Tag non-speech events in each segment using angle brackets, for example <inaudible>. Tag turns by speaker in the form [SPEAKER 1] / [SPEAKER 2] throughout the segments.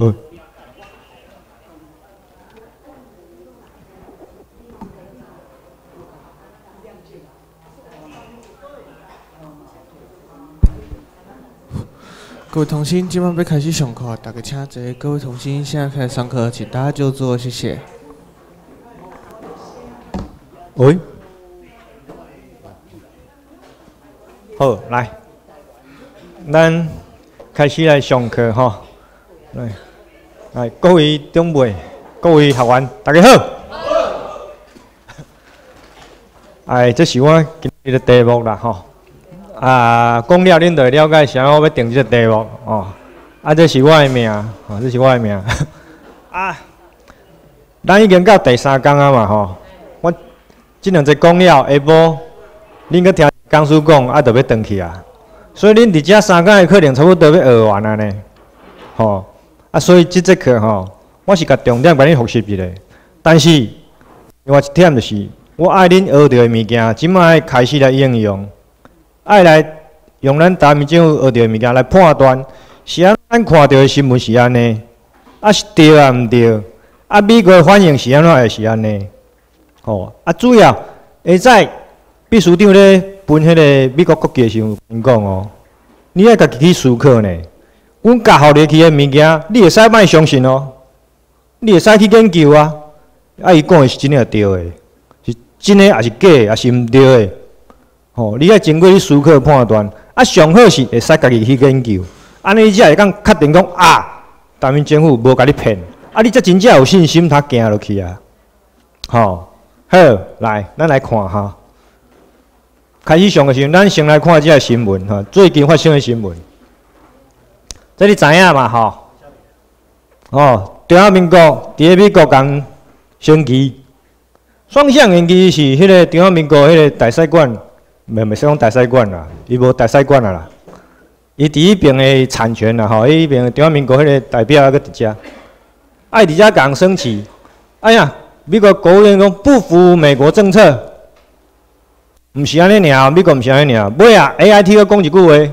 [SPEAKER 1] 哦。
[SPEAKER 2] 各位同心，今晚要开始上课，大家请坐。各位同心，现在开始上课，请大家就坐，谢谢。
[SPEAKER 1] 喂，好，来，咱开始来上课哈。来，来，各位长辈，各位学员，大家好。哎，这是我今日的题目啦吼。啊，讲了恁就会了解啥我要定这个题目哦。啊，这是我的名，哦，这是我的名。啊，咱已经到第三讲啊嘛吼。我即两节讲了，下晡恁去听讲师讲，啊，就要转去啊。所以恁伫遮三讲的课程差不多要学完啊呢。吼，啊，所以即节课吼，我是甲重点甲恁复习一下。但是，另外一点就是，我爱恁学到的物件，即摆开始来应用。爱来用咱台面政府学着的物件来判断，是安咱看到的新闻是安尼，啊是对啊毋对？啊美国反应是安怎也是安尼？吼啊主要会在秘书长咧分迄个美国国旗时，因讲哦，你爱家己去思考呢。阮教互你去的物件，你会使莫相信哦，你会使去研究啊。啊伊讲的是真诶对诶，是真诶还是假，还是毋对诶？哦，你爱经过你思考判断，啊，上好是会使家己去研究，安尼才会讲确定讲啊，台湾政府无甲你骗，啊，你才真正有信心他行落去啊。好，好，来，咱来看哈。开始上个时，咱先来看即个新闻哈，最近发生的新闻。这你知影嘛？吼，哦，中华民国伫咧美国讲升旗，双向升旗是迄个中华民国迄个大使馆。没没使讲大使馆啦，伊无大使馆啦啦，伊伫迄边的产权啦吼，伊迄边中华民国迄个代表还搁伫遮，爱伫遮讲升旗，哎呀，美国国务院讲不服美国政策，毋是安尼尔，美国毋是安尼尔，尾啊，A I T 个讲一句话，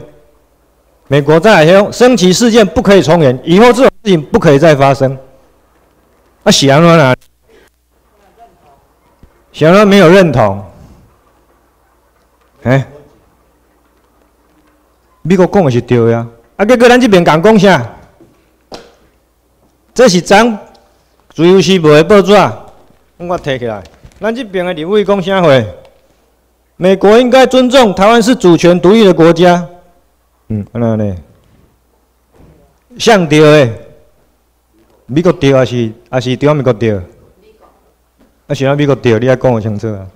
[SPEAKER 1] 美国再来讲升旗事件不可以重演，以后这种事情不可以再发生，啊，是安怎啦？显然没有认同。哎，美国讲的是对呀，啊，结果咱这边敢讲啥？这是咱自由时报的报纸，我摕起来。咱这边的立委讲啥话？美国应该尊重台湾是主权独立的国家。嗯，安那呢？像对的，美国对还是还是中央美国对？啊，是咱美国对，你爱讲清楚啊。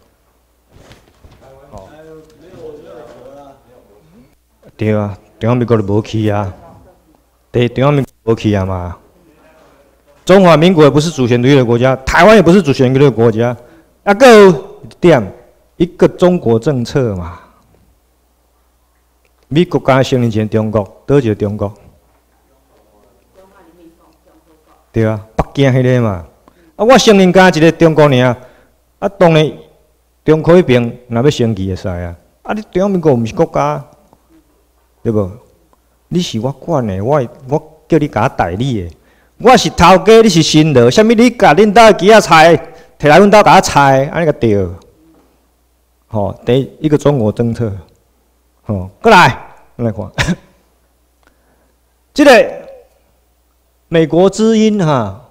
[SPEAKER 1] 对啊，中华民国就无去啊，对，中华民国无去啊嘛。中华民国也不是主权独立的国家，台湾也不是主权独立的国家。啊个点一个中国政策嘛。美国刚成立前中国，倒一个中国。对啊，北京迄个嘛。啊，我承认加一个中国尔。啊，当然，中国迄边若要升级会使啊。啊，你中华民国毋是国家。对无？你是我管的，我我叫你甲我代理的。我是头家，你是新罗，啥物你甲恁兜几啊菜摕来阮兜甲我菜，安尼个对。吼，第一个中国政策。吼，过来，来看。<laughs> 即个美国之音哈，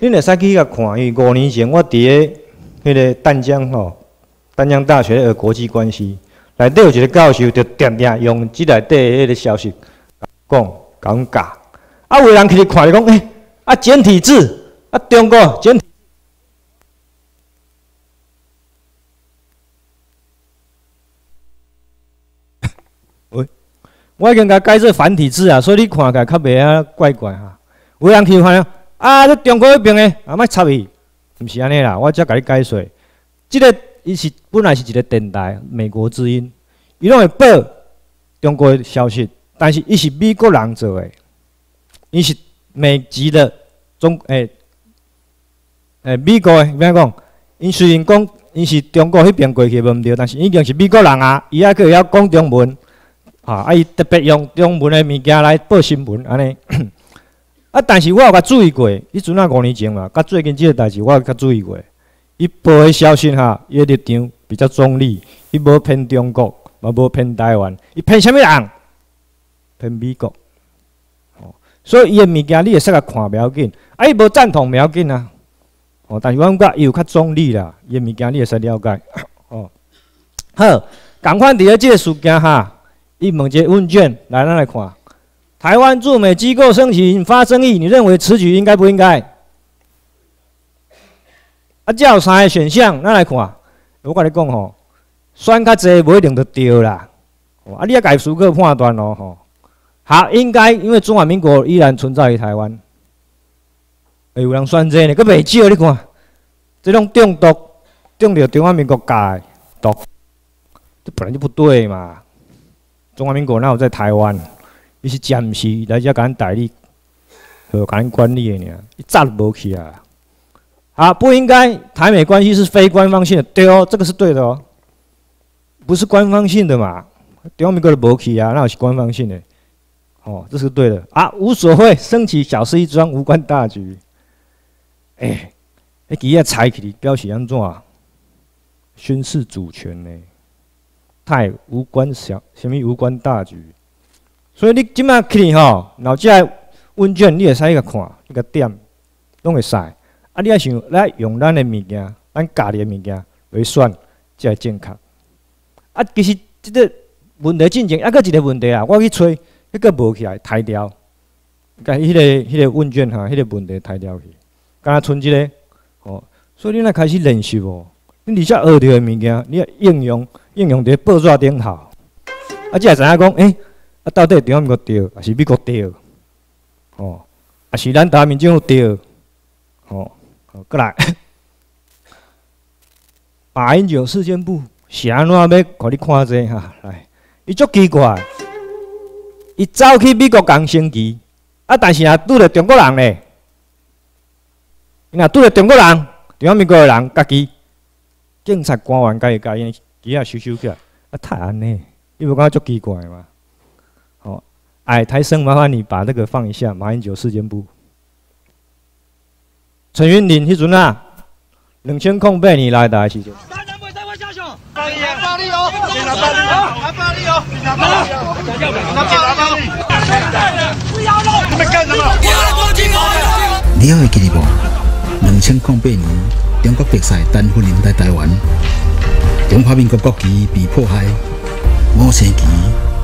[SPEAKER 1] 恁会使去甲看，因为五年前我伫个迄个淡江吼，淡江大学学国际关系。内底有一个教授，就定定用即内底迄个消息讲讲教，啊，有人去看，讲诶，啊简体字，啊中国简，我已经甲改做繁体字啊，所以你看起来较袂啊怪怪哈。有人去看，啊，这中国迄边诶，啊莫插伊，毋是安尼啦，我则甲你解说，即个。伊是本来是一个电台，美国之音，伊拢会报中国的消息，但是伊是美国人做的，伊是美籍的中诶诶美国诶，怎讲？伊虽然讲伊是中国迄边过去无毋对，但是已经是美国人啊，伊还可以讲中文，啊，啊伊特别用中文的物件来报新闻，安尼。啊，但是我有甲注意过，迄阵啊五年前嘛，甲最近即个代志我有甲注意过。伊报诶消息哈，伊诶立场比较中立，伊无偏中国，嘛无偏台湾，伊偏啥物人？偏美国。哦，所以伊诶物件你会使甲看袂要紧，啊，伊无赞同袂要紧啊。哦，但是我感觉伊有较中立啦，伊诶物件你会使了解。哦，好，共款伫咧即个事件哈，伊问一个问卷来，咱来看。台湾驻美机构申请发争议，你认为此举应该不应该？啊，这有三个选项，咱来看。我甲你讲吼，选较济不一定就对啦。啊，你要改书课判断咯吼。好，应该，因为中华民国依然存在于台湾。会有人选这呢？佮袂少，你看，这种中毒中着中华民国教毒，这本来就不对嘛。中华民国哪有在台湾？伊是暂时来遮甲咱代理，和甲咱管理的尔，伊早就无去啊。啊，不应该台美关系是非官方性的，对哦，这个是对的哦，不是官方性的嘛？中华民国都无去啊，那是官方性的，哦，这是对的啊，无所谓，升起小事一桩，无关大局。哎，迄几下踩起表示安怎？宣示主权呢？太无关小，什么无关大局？所以你即马去吼，然后即个问卷你会使去看，一个点拢会使。啊，你若想来用咱的物件，咱家己的物件来选，才会正确。啊，其实即个问题进前，还佫一个问题啊，我去找，迄个无起来，抬掉。甲迄个迄个问卷哈，迄个问题抬掉去，敢若剩即个，哦，所以你若开始练习哦，你而且学着的物件，你要应用应用伫报纸顶头，啊，才会知影讲，诶。啊，到底中央国对，还是美国对？哦，还是咱台湾政府对？哦，好，过来，<laughs> 马英九事件部是安怎要互你看者哈？来，伊足奇怪，伊走去美国共升旗，啊，但是也拄着中国人咧。若拄着中国人，中央民国人，家己警察官员家己家己旗啊收收起来，啊，太安尼，你无感觉足奇怪吗？哎，台生，麻烦你把那个放一下。马英九事件簿，陈云林迄阵啊，两千空八年来台时阵。你还会记得不？两千零八年，中国比赛单分人在台湾，中华民国国旗被迫害，五星旗。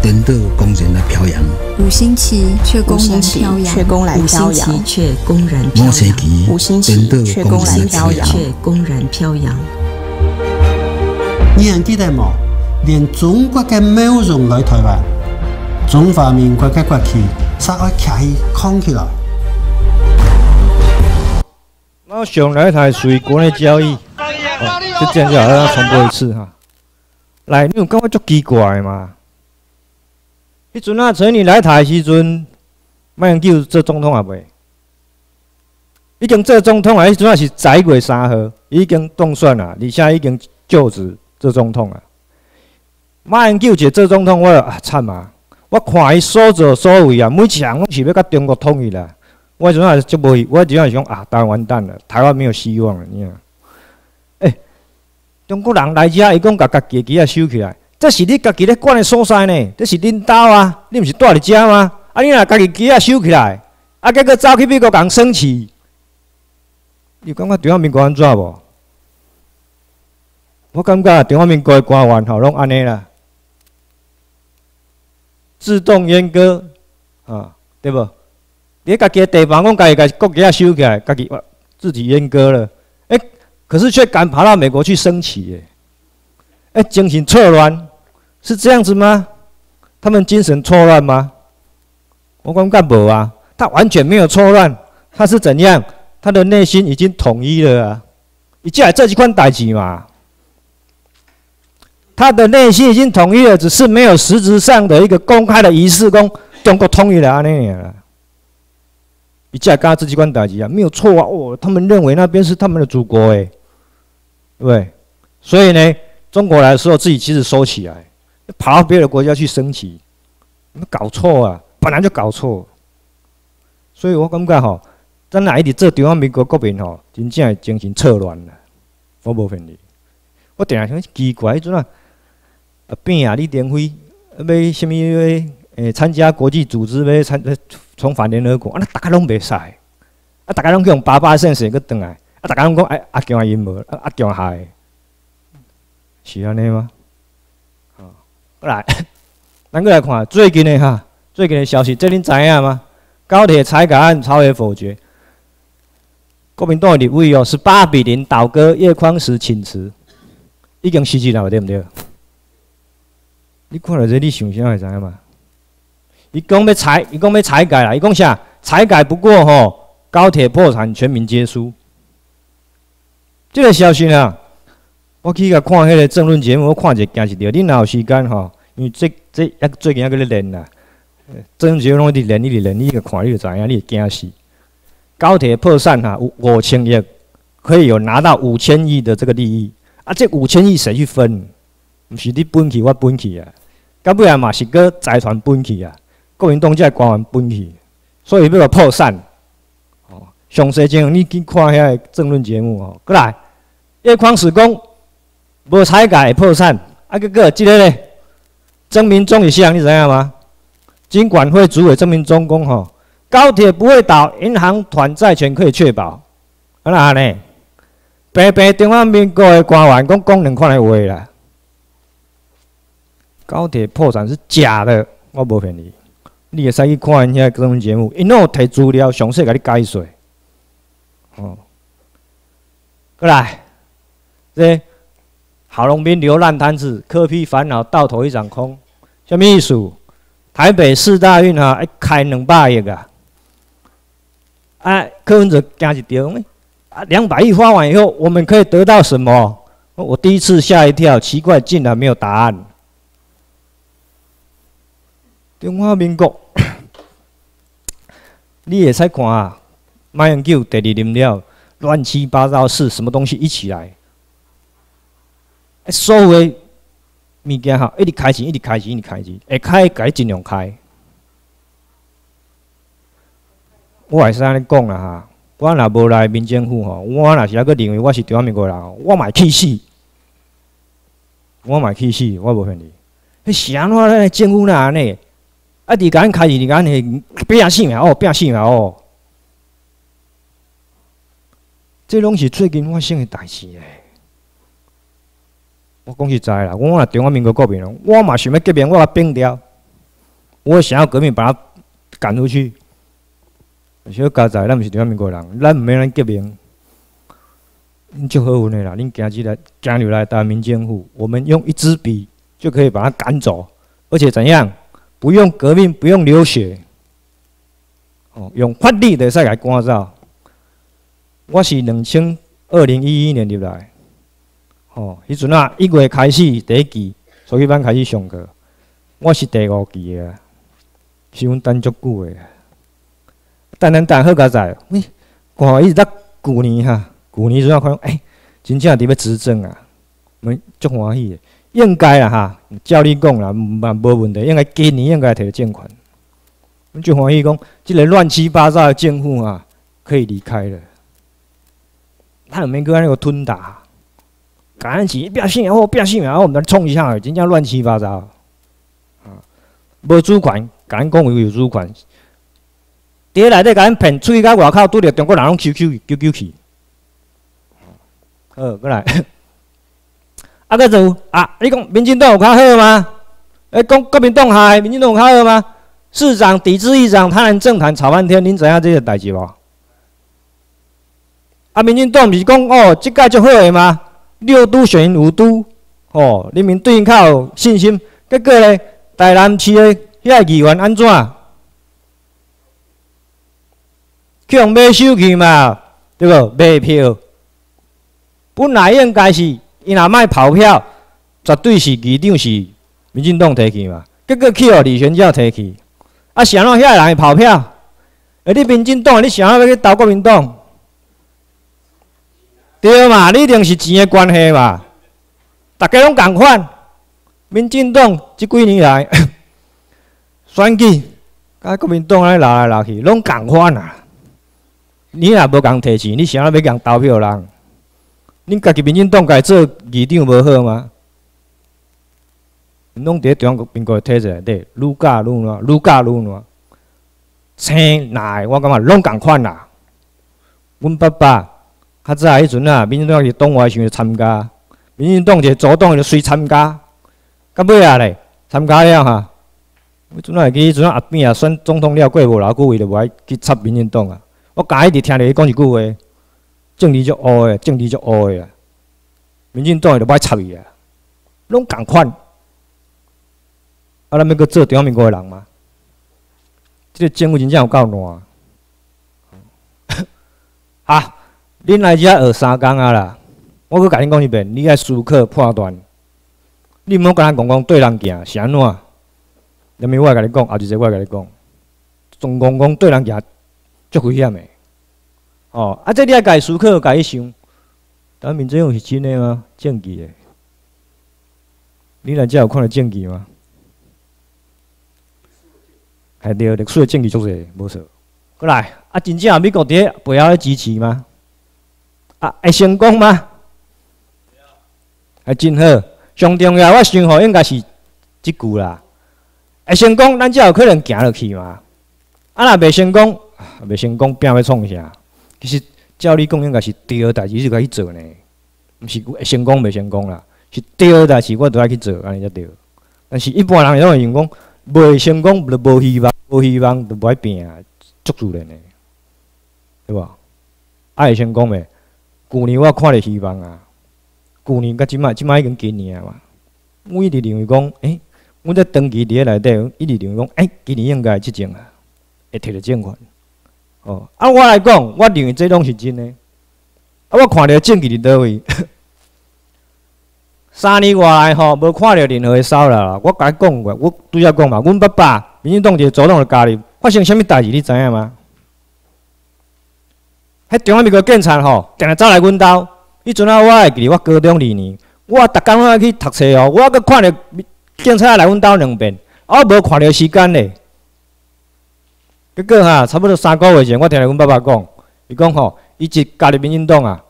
[SPEAKER 1] 颠倒公然来飘扬，五星旗却公然飘扬，却公然飘扬，五星旗却公然飘扬，五星旗却公然飘扬，却公然飘扬。你还记得吗？连中国的美容来台湾，中华民国的国旗才会开空起来。那上来台属于国内交易，就这样就好，要重播一次哈。来，你有感觉足奇怪吗？迄阵啊，陈你来台时阵，马英九做总统啊未？已经做总统啊！迄阵啊是十一月三号，已经当选啊，而且已经就职做总统啊。马英九一做总统，我啊惨啊！我看伊所作所为啊，每一项拢是要甲中国统一啦。我迄阵啊就无，我迄阵啊想啊，台湾完蛋了，台湾没有希望了，你啊！中国人来遮，伊讲甲家己旗啊收起来。这是你家己咧管的所在呢，这是恁兜啊，你毋是住伫遮吗？啊，你若家己机啊收起来，啊，结果走去美国共生气，你感觉中华民国安怎无？我感觉中华民国的官员吼拢安尼啦，自动阉割啊，对无？你家己的地方，我家己家国旗啊收起来，家己自己阉割了，哎，可是却敢跑到美国去升旗耶？哎，精神错乱。是这样子吗？他们精神错乱吗？我讲干部啊，他完全没有错乱，他是怎样？他的内心已经统一了啊！你进来这几款代志嘛？他的内心已经统一了，只是没有实质上的一个公开的仪式，讲中国统一了啊那样。你进来干这几款代志啊？没有错啊！哦，他们认为那边是他们的祖国哎，对，所以呢，中国来的时候自己其实收起来。跑到别的国家去升旗，搞错啊！本来就搞错，所以我感觉吼，咱若一直做中华民国国民吼，真正会精神错乱了。我无骗你，我定定想奇怪，迄阵啊，啊变啊，李登辉要什物要诶参加国际组织，要参重返联合国，啊，大家拢袂使，啊，大家拢去用八八线线去转来，啊，大家拢讲哎阿强阴谋，啊阿强害，是安尼吗？好，来，咱过来看最近的哈，最近的消息，这恁知影吗？高铁拆改案超越否决，国民党的立委哦是八比零倒戈叶匡时请辞，已经实际了对不对？你看到这，你想啥会知影嘛？伊讲要拆，伊讲要拆改啦，伊讲啥？拆改不过吼，高铁破产，全民皆输。这个消息呢，我去甲看迄个政论节目，我看者惊一条。你若有时间吼，因为这这最近还搁咧练啦。政治拢一直练，一直练，你个看你就知影，你会惊死。高铁破产哈，五五千亿可以有拿到五千亿的这个利益啊！这五千亿谁去分？毋是你分去，我分去啊！到尾啊嘛是个财团分去啊！国民党这官员分去，所以要个破产。哦，详细情你去看遐个政论节目哦。过来，叶匡时讲无采改破产，啊个个即个咧，曾明忠是啥？你知影吗？金管会主委曾明忠讲吼，高铁不会倒，银行团债权可以确保。啊那呢？白白中华民国的官员讲讲两款的话啦。高铁破产是假的，我无骗你。你会使去看遐新闻节目，因拢有摕资料详细甲你解说。哦，过来，这郝龙斌流浪摊子，科批烦恼到头一场空，什么意思？台北四大运哈，一开两百亿啊！啊，柯文哲惊一跳，啊，两百亿花完以后，我们可以得到什么？我第一次吓一跳，奇怪，竟然没有答案。中华民国，<coughs> 你也使看啊，马英九第二任了，乱七八糟事，什么东西一起来？所有。物件哈，一直开钱，一直开钱，一直开钱，会开，该尽量开。我还是安尼讲啦哈，我若无来民政府吼，我若是还阁认为我是中华民国人，我嘛气死，我嘛气死，我无骗你。迄是安怎咧？政府哪安尼？啊，伫甲咱开钱，伫甲咱迄拼死命哦，拼死命哦。这拢是最近发生的代志诶。我讲实在啦，我若中华民国国民，我嘛想要革命，我甲变掉。我想要革命，把他赶出去。小家仔，咱毋是中华民国人，咱毋免咱革命。恁足好运的啦，恁行起来，行入来台民政府，我们用一支笔就可以把他赶走，而且怎样？不用革命，不用流血，哦，用法律的使来赶走。我是两千二零一一年入来。哦，迄阵啊，一月开始第一期，初一班开始上课，我是第五期的，是阮等足久的。等等等好佳哉，喂，看一直到旧年哈，旧年阵啊看，哎，真正伫要执政啊，蛮足欢喜的，应该啦哈，照你讲啦，嘛无问题，应该今年应该摕到政权，阮足欢喜讲，即个乱七八糟的政府啊，可以离开了，他免搁安尼个吞打。感恩起，不要信，哦，不要信，然后我们冲一下，真正乱七八糟，啊，无主权，感恩讲有有主权，伫内底甲咱骗，出去到外口拄着中国人拢 QQ QQ 去，好，过来，<laughs> 啊个做啊，你讲民进党有较好吗？诶，讲国民党害，民进党有较好吗？市长抵制议长，他人政坛吵半天，恁知影这个代志无？啊，民进党毋是讲哦，即届就好诶吗？六都选五都，哦，人民对因较有信心。结果咧，台南市的遐议员安怎？去用买手去嘛？对无？买票，本来应该是，伊若卖跑票，绝对是议长是民进党提去嘛。结果去互李全教提去，啊，想怎遐人会跑票？而你民进党，你想要要去投国民党？对嘛？你一定是钱的关系嘛？大家拢共款。民进党即几年来 <coughs> 选举甲国民党安尼闹来闹去，拢共款啊！你若无共提钱，你想要要共投票人？恁家己民进党家做议长无好吗？拢伫中国民国体制内底，愈教愈烂，愈教愈烂。青奶，我感觉拢共款啦。阮爸爸较早迄阵啊，民进党是党外想参加，民进党是主动就随参加，到尾啊咧，参加了哈。迄阵啊会记，迄阵啊阿扁啊选总统了过无偌久，伊就无爱去插民进党啊。我家一直听着伊讲一句话，政治就乌诶，政治就乌诶啊。民进党就无爱插伊啊，拢共款。啊，咱要搁做中央民国诶人吗？即个政府真正有够烂。啊，<laughs> 恁来遮学三工啊啦！我搁甲恁讲一遍，你爱思考判断。你毋好甲咱讲讲对人行是安怎？连面我甲你讲，后一个我甲你讲，总讲讲对人行足危险的。哦，啊，这你爱家思考，家己想，咱民怎样是真诶吗？证据诶？你来遮有看到证据吗？系对，历史诶证据足侪，无错。过来，啊，真正美国伫背后咧支持吗？啊，会成功吗？还真好，上重要，我想吼应该是即句啦。会成功，咱才有可能行落去嘛。啊，若袂成功，袂成功，拼要创啥？其实照你讲，应该是对诶代志就该去做呢。毋是会成功袂成功啦，是对诶代志我都爱去做，安尼才对。但是一般人拢会用讲。袂成功就无希望，无希望就无爱拼，足自然诶，对无？爱成功袂，旧年我看着希望啊，旧年甲即摆，即摆已经今年啊嘛。我一直认为讲，诶，阮在长期伫咧内底，一直认为讲，诶，今年应该即种啊，会摕到证款。哦，啊，我来讲，我认为这拢是真诶。啊，我看着证据伫倒位。<laughs> 三年外来吼，无看到任何诶骚扰。我甲你讲过，我拄则讲嘛，阮爸爸民进党个主动家里发生啥物代志，你知影吗？迄中华民国警察吼，定定走来阮兜。迄阵啊，我会记，我高中二年，我逐工爱去读册哦。我阁看着警察来阮兜两遍，我无看着时间咧。结果哈，差不多三个月前，我听着阮爸爸讲，伊讲吼，伊一家己民运党啊，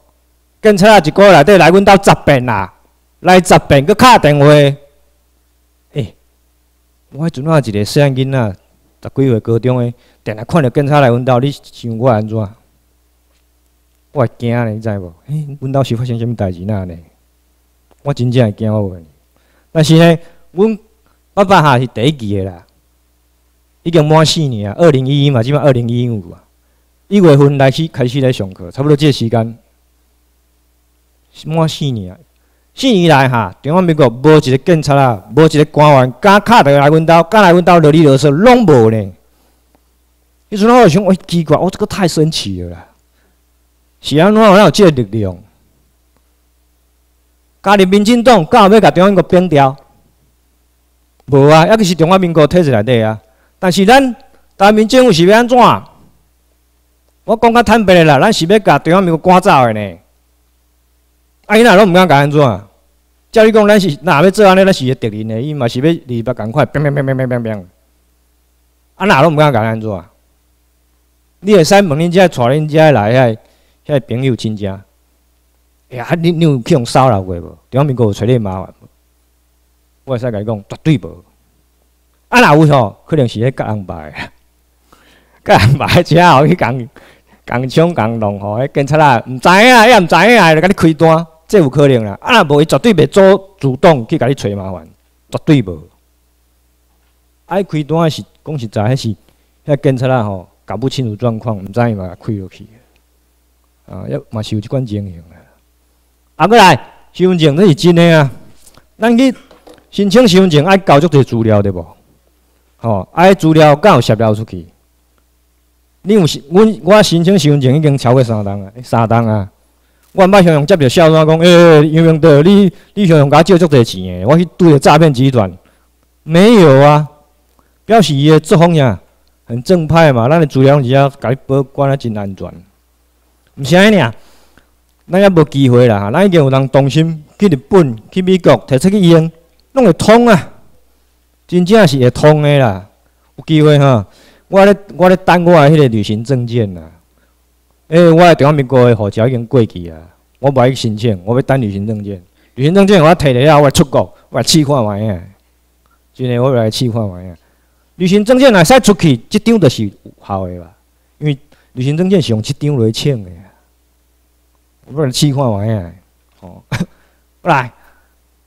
[SPEAKER 1] 警察，一个月内底来阮兜十遍啦。来十遍，阁敲电话。诶，我迄阵啊，一个细汉囡仔，十几岁高中诶，定定看着警察来阮兜，你想我安怎？我惊咧，你知无？阮兜是发生啥物代志呐呢？我真正会惊我问。但是呢，阮爸爸哈是第一期的啦，已经满四年啊，二零一一嘛，即摆二零一五啊，一月份来去开始来上课，差不多即个时间，满四年啊。四年来哈，中华民国无一个警察啊，无一个官员敢敲电话来阮兜，敢来阮兜啰里啰嗦，拢无呢。迄阵我想，我奇怪，我这个太神奇了啦！是安怎有即个力量？加入民进党，敢有要甲中华民国变掉？无啊，抑个是中华民国体制内底啊。但是咱台民政府是要安怎？我讲较坦白的啦，咱是要甲中华民国赶走的呢。啊，伊若拢毋敢甲安怎？照你讲，咱是若要做安尼，咱是个敌人的，伊嘛是要离别共款，砰砰砰砰砰砰砰。啊，哪拢毋敢甲安怎？你会使问恁遮带恁遮来遐遐朋友亲戚，哎呀，你你有去用骚扰过无？中央民国有找你麻烦无？我会使甲你讲，绝对无。啊，若有吼，可能是迄甲安排，甲安排之后去共共抢共弄吼，迄警察啊，毋知影，伊也毋知影，就甲你开单。这有可能啦，啊，无伊绝对袂主主动去甲你找麻烦，绝对无。爱开单是讲实在，迄是遐警察啦吼，搞不清楚状况，毋知伊嘛开落去。啊，要嘛是有即款情形啦。啊，过来身份证，这是真的啊。咱去申请身份证，爱交足侪资料对无？吼，爱资料敢有泄露出去？你有是，阮我申请身份证已经超过三档啊，三档啊。我毋捌向阳接着笑，讲诶，杨明德，你你向阳甲我借足侪钱诶，我去对着诈骗集团，没有啊，表示伊诶作风呀很正派嘛，咱诶资料是要甲你保管啊真安全，毋是安尼啊，咱也无机会啦，咱已经有人动心去日本、去美国摕出去用，拢会通啊，真正是会通诶啦，有机会哈，我咧我咧等我诶迄个旅行证件呐。诶，我诶中华民国诶护照已经过去啊，我无爱去申请，我要等旅行证件。旅行证件我摕了后，我出国，我来试看卖啊。真诶，我来试看卖啊。旅行证件若使出去，即张就是有效诶吧？旅行证件是用即张来签诶。我来试看卖啊。哦，<laughs> 来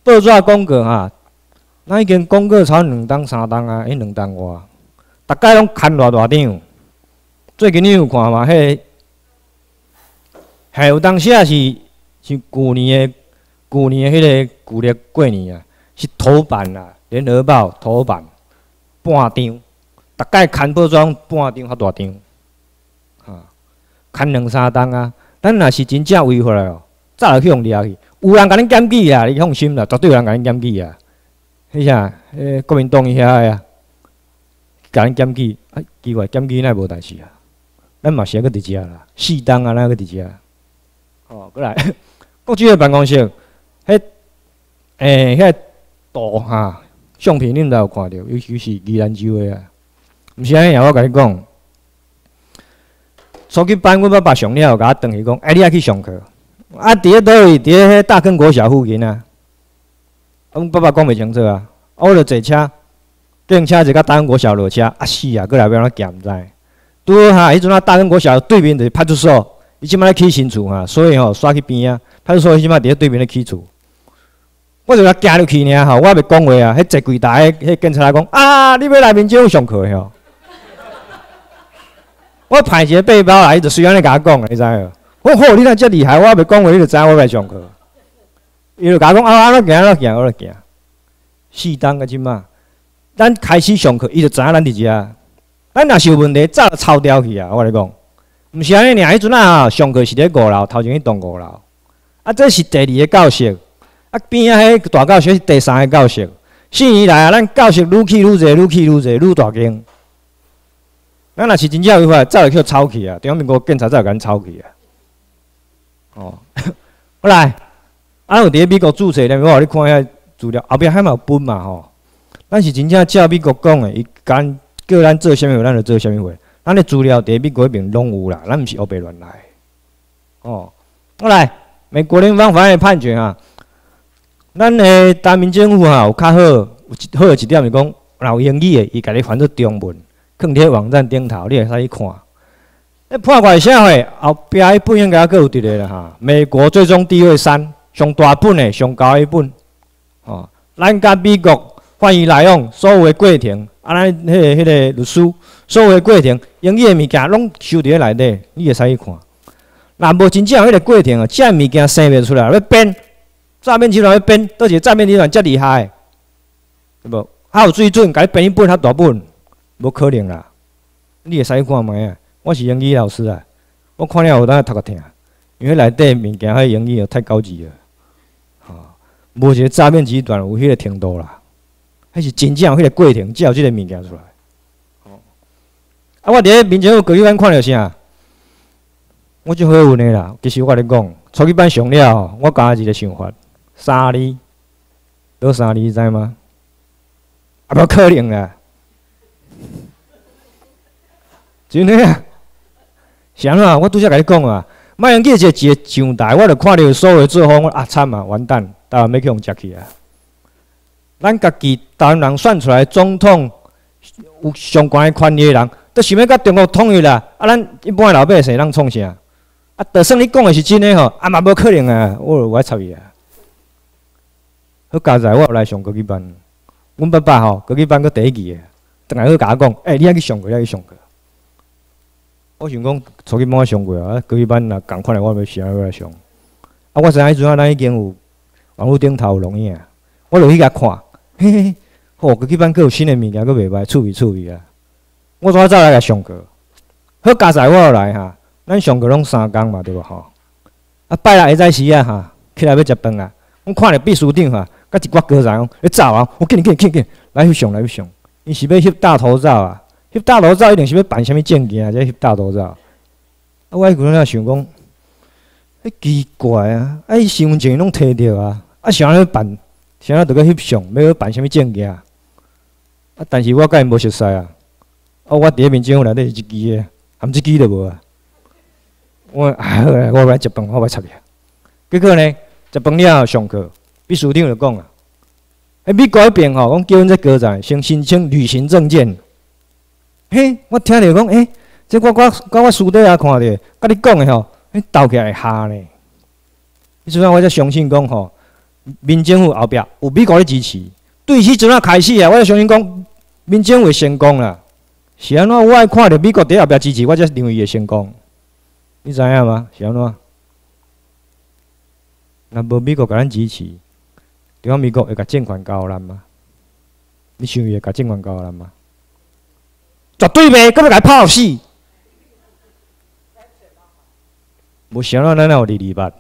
[SPEAKER 1] 报纸广告啊，咱已经广告超两档三档啊，迄两档外，逐摆拢牵偌大张。最近你有看嘛？迄个。还有当时啊是是旧年的旧年的迄个旧历过年啊，是头版啦，联合报头版半张，大概刊报装半张较大张，牵两三档啊。咱若是真正违法哦，早就去用掠去。有人甲恁检举啊，你放心啦，绝对有人甲恁检举啊。迄啥？迄，国民党遐个啊，甲恁检举，啊，奇怪，检举乃无代志啊。咱嘛是个伫遮啦，四档啊，咱个伫遮。哦，过来，<laughs> 国际的办公室，迄诶，迄图哈相片恁都有看到，尤其是宜兰州的啊。毋是安尼，我甲你讲，初级班阮爸爸上了后，甲我转去讲，哎，你爱去上课。啊，伫咧倒位？伫咧迄大坑国小附近啊。阮爸爸讲袂清楚啊，我著坐车，电车就甲大坑国小落车，啊死啊，过来要安怎行毋知？拄好哈，迄阵啊，大坑国小对面就是派出所。伊即摆咧起新厝哈，所以吼刷去边啊。派出所伊即摆伫咧对面咧起厝，我就甲行入去尔吼，我袂讲话啊。迄坐柜台迄警察来讲啊，你要来民政府上课吼。我派一个背包来，伊就随安尼甲我讲，你知无？我吼，你若遮厉害，我袂讲话，你就知影我来上课。伊就甲我讲啊，安怎行，我行，我就行。四档个即嘛，咱开始上课，伊就知影咱伫遮。咱若是有问题，早就抄掉去啊！我来讲。毋是安尼，尔迄阵啊，上课是伫五楼，头前迄栋五楼。啊，这是第二个教室，啊边仔迄大教室是第三个教室。四年来啊，咱教室愈起愈侪，愈起愈侪，愈大间。咱若是真正有法，早就去抄去啊！中央民国警察早就甲咱抄去啊！哦，<laughs> 好来，啊有伫美国注册咧，我互你看遐资料，后壁还嘛有本嘛吼。咱是真正照美国讲的，伊敢叫咱做啥物，咱就做啥物货。咱的资料伫美国迄边拢有啦，咱毋是乌白乱来。哦，我来美国联邦法院判决啊，咱的大民政府哈有较好，有一好一点是讲，若有英语的，伊家己翻做中文，放伫网站顶头，你会使去看。那破坏社会后壁迄本应该阁有伫咧啦哈。美国最终地位三，上大本的上高一本。哦，咱甲美国欢迎来往所有的过程，啊，咱迄个迄个律师。所有过程，英语的物件拢收伫咧内底，你会使去看。若无真正迄个过程啊，遮物件生袂出来，要编诈骗集团要编，倒是诈骗集团遮厉害，对无？还有水准，甲你编一本较大本，无可能啦。你会使去看卖啊？我是英语老师啊，我看了有当头壳疼，因为内底物件迄英语太高级了，吼，无一个诈骗集团有迄个程度啦，还是真正有迄个过程，才有即个物件出来。啊！我伫咧民政府高级班看到啥？我就好运的啦。其实我甲你讲，初级班上了，我加一个想法：三厘，多三厘，知吗？啊，无可能啦！真诶啊！啥啊？我拄则甲你讲啊，莫用记一个一个上台，我著看到所有做法，我啊惨啊，完蛋，台湾要去用食去啊！咱家己台湾人选出来总统有相关诶权利诶人。都想要甲中国统一啦！啊，咱一般老百姓人创啥？啊，就算你讲的是真诶吼，啊嘛无可能啊！我我插伊啊！好佳在，我来上高级班。阮爸爸吼，高级班佫第一期诶，等下去甲我讲，诶，你爱去上过，爱去上过。我想讲，初级班我上过啊，高级班若共款诶，我要想要来上。啊，我知影迄阵啊，咱已经有网络顶头有录影，我落去甲看，嘿嘿，吼，高级班搁有新的物件，搁袂歹，趣味趣味啊！我怎早来甲上课？好加在我来哈，咱上课拢三工嘛，对无吼？啊，拜六下早时啊哈，起来要食饭啊。我看着秘书长哈，甲一挂高人，你走啊！我紧紧紧紧，来去上来翕相。伊是要翕大头照啊？翕大头照一定是要办啥物证件啊？才翕大头照。啊，我迄阵仔想讲，迄奇怪啊！啊，伊身份证拢摕着啊，啊，想要办，想要着个翕相，要办啥物证件？啊，但是我甲伊无熟悉啊。啊，我伫咧民政府内底是一支的，含一支都无啊。我啊，我来食饭，我来插去。结果呢，食饭了后上课，秘书长就讲啊，迄美国迄边吼，讲叫阮这高层先申请旅行证件。嘿，我听着讲，诶，这我我我我书底下看着，甲你讲的吼，迄斗起来会下呢。迄阵啊，我才相信讲吼，民政府后壁有美国咧支持。对迄阵啊开始啊，我才相信讲，民政府会成功啦。是安怎？我爱看着美国伫后壁支持，我才认为伊会成功。你知影吗？是安怎？若无美国甲咱支持，对方美国会甲政权交咱吗？你想伊会甲政权交咱吗？绝对袂，搁要来拍死。无想到咱有二二八，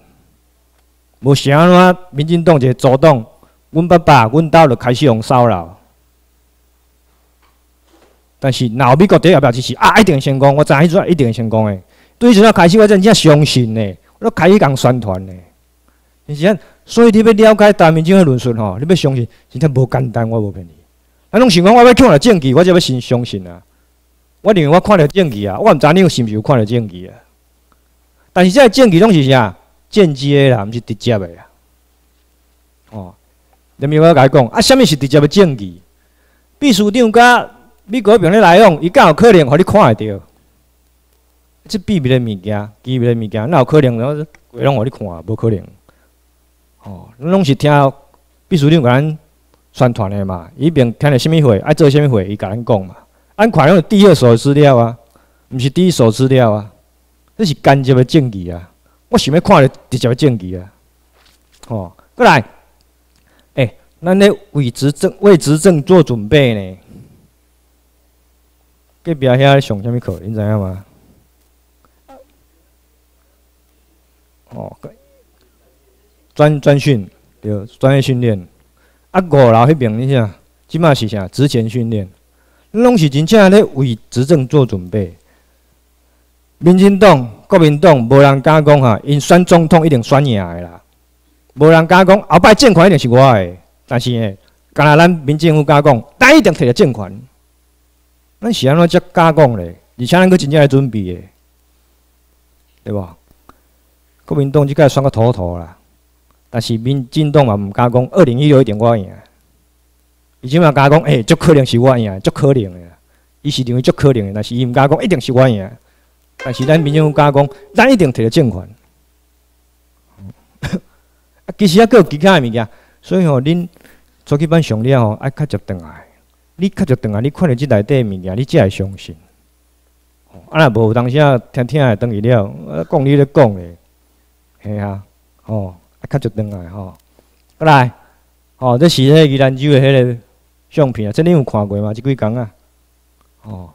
[SPEAKER 1] 无想到民进党一个主动，阮爸爸、阮兜就开始用骚扰。但是，若美国伫后壁支持，啊，一定成功。我知影迄阵一定成功诶。对阵啊开始，我真正相信呢，我开始共宣传呢。是实所以你要了解大民政的论述吼，你要相信，真正无简单，我无骗你。咱拢想讲我要看到证据，我才要先相信啊。我认为我看到证据啊，我毋知你是毋是有看到证据啊。但是这证据拢是啥？间接的啦，毋是直接的啦。哦，人民我甲伊讲啊，什物是直接的证据？秘书长甲美国边咧来往，伊敢有可能互你看会着？即秘密的物件，机密的物件，哪有可能？然后拢互你看，无可能。哦，拢是听秘书长甲咱宣传的嘛。伊边听了什物会，爱做什物会，伊甲咱讲嘛。咱看拢是第二手资料啊，毋是第一手资料啊。这是间接的证据啊！我想要看着直接的证据啊。哦，过来，诶，咱咧为执政为执政做准备呢。隔壁遐上什物课？你知影吗？哦，专专训，对，专业训练。啊，五楼迄边你啥？即嘛是啥？职前训练，拢是真正咧为执政做准备。民进党、国民党无人敢讲哈，因选总统一定选赢的啦。无人敢讲后摆政权一定是我的，但是呢，敢若咱民政府敢讲，咱一定摕着政权。咱是安怎则敢讲咧？而且咱佫真正来准备的，对无？国民党即个选个妥妥啦，但是民进党嘛毋敢讲，二零一六一定我赢。伊即马敢讲，诶，足可能是我赢，足可能的。伊是认为足可能的，但是伊毋敢讲一定是我赢。但是咱民政府敢讲，咱一定摕到政权。啊，<laughs> 其实还佫有其他的物件，所以吼，恁出去班上了吼，爱较接倒来。你较接倒来，你看到即内底物件，你才会相信。啊，若无当时啊，听听会当去了，讲你咧讲咧。嘿啊，吼，啊，较就转来吼，过来，吼，这是迄宜兰州的迄个相片啊，这你有看过吗？即几工啊，吼，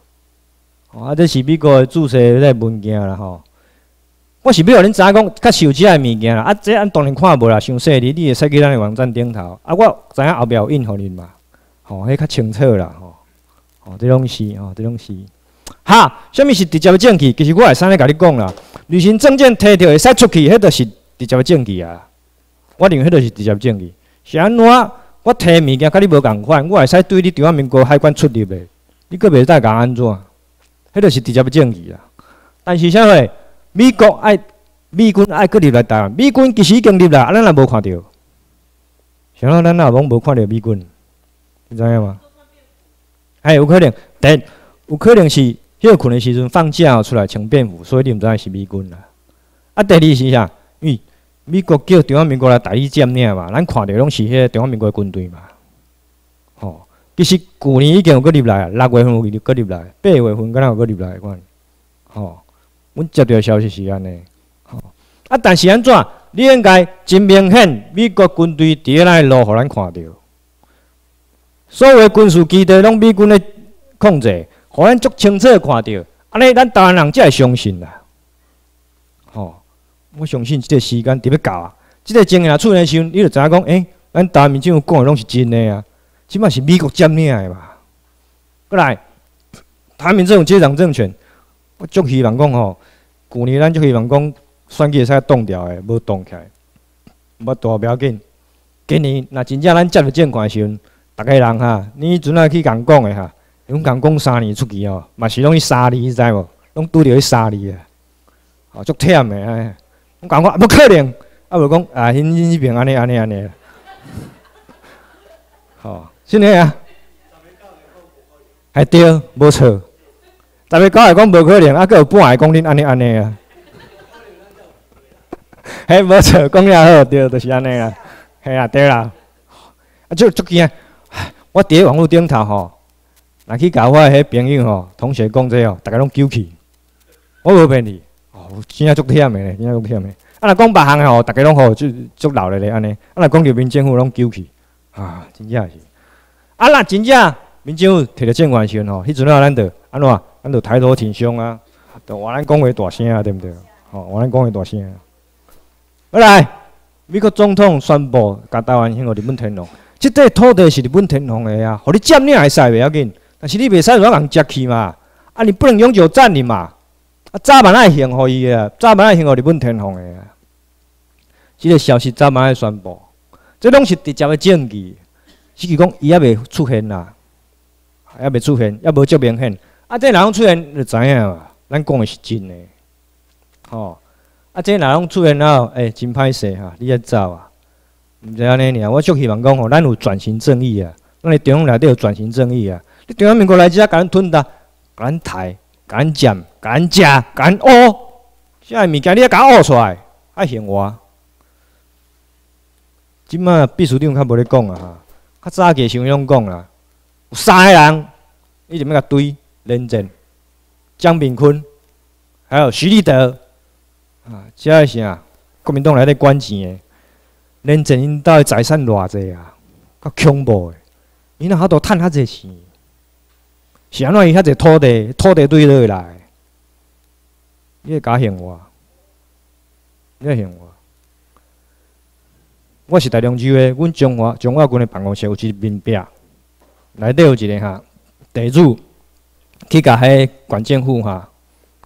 [SPEAKER 1] 啊，这是美国注册迄个文件啦，吼。我是要互恁知影讲，较实际的物件啦，啊，这俺当然看无啦，伤细哩，你会使去咱的网站顶头，啊，我知影后壁有印互恁嘛，吼，迄较清楚啦，吼，吼，这拢是，吼，这拢是。哈，什物是直接证据？其实我会使咧甲你讲啦。旅行证件摕着会使出去，迄著是直接证据啊。我认为迄著是直接证据。是安怎？我摕物件甲你无共款，我会使对你中华民国海关出入的，你阁袂使甲安怎？迄著是直接要证据啊。但是啥货？美国爱美军爱搁入来台湾，美军其实已经入来，啊，咱也无看着。想到咱也拢无看着美军，你知影吗？哎，有可能，但有可能是。迄个困的时阵放假出来穿便服，所以你毋知影是美军啦。啊，第二是啥？因为美国叫中华民国来代理占领嘛，咱看着拢是迄个中华民国军队嘛。吼，其实去年已经有搁入来啊，六月份有搁入来，八月份敢若有搁入来款。吼，阮接到消息是安尼。吼，啊，但是安怎？你应该真明显，美国军队伫咧路，互咱看着，所有军事基地拢美军咧控制。互咱足清楚看到，安尼咱台湾人才会相信啦。我相信即个时间特别到啊！即个证件出来时，你就知影讲，诶，咱台湾民众讲的拢是真的啊，即码是美国占领的嘛。过来，台湾民众接掌政权，我足希望讲吼，去年咱足希望讲选举会使冻掉的，无冻起来，无大不要紧。今年若真正咱接了政权时阵，逐个人哈，你阵啊去共讲的哈。阮讲讲三年出去哦，嘛是拢去沙你知无？拢拄着去沙你啊，哦，足忝的哎。我讲我不可能，啊无讲啊，因因迄边安尼安尼安尼。吼，是呢啊，还对，无错。逐个讲来讲无可能，啊，佫有半个讲恁安尼安尼啊。<laughs> 嘿，无错，讲了好，对，就是安尼啊。嘿啊，对啦。啊，足足惊！我伫咧网络顶头吼，若去甲我迄朋友吼、同学讲这哦，逐个拢揪起。我无骗你，哦，真正足忝的咧，真正足忝的。啊，若讲别项吼，逐个拢吼就足闹咧咧安尼。啊，若讲着民政府拢揪起，啊，真正是。啊，若真正民政府摕着政权时阵吼，迄阵啊，咱着安怎？咱着抬头挺胸啊，着换咱讲话大声啊，对毋对？吼，换咱讲话大声。好来。美国总统宣布，甲台湾向日本天皇，即块土地是日本天皇的啊，互你占领会使袂要紧，但是你袂使让人接去嘛，啊，你不能永久占领嘛，啊，早晚爱还互伊个，早晚爱还互日本天皇的啊。即个消息早晚爱宣布，这拢是直接的证据，是讲伊还未出现啦，还未出现，还无足明显，啊，这人出现就知影嘛，咱讲的是真的，吼。啊，这若拢出现了，诶，真歹势哈！你要走啊？毋知安尼尔，我足希望讲吼，咱有转型正义啊，咱的中央内底有转型正义啊。你中央民国来遮，甲咱吞呾，甲咱刣，敢占，甲咱食，甲咱乌，啥物件你要甲乌出来，爱行我。即马秘书长较无咧讲啊哈，较早期想用讲啦，有三个人，你就要甲对连战、江炳坤，还有徐立德。啊，这是啥？国民党内底管钱的，连前因兜的财产偌济啊，较恐怖的。因若好多趁较济钱，是安怎伊遐侪土地，土地对落来，你会假骗我？你会骗我？我是大龙州的，阮中华中华军的办公室有一面壁，内底有一个哈地主去甲迄管政府哈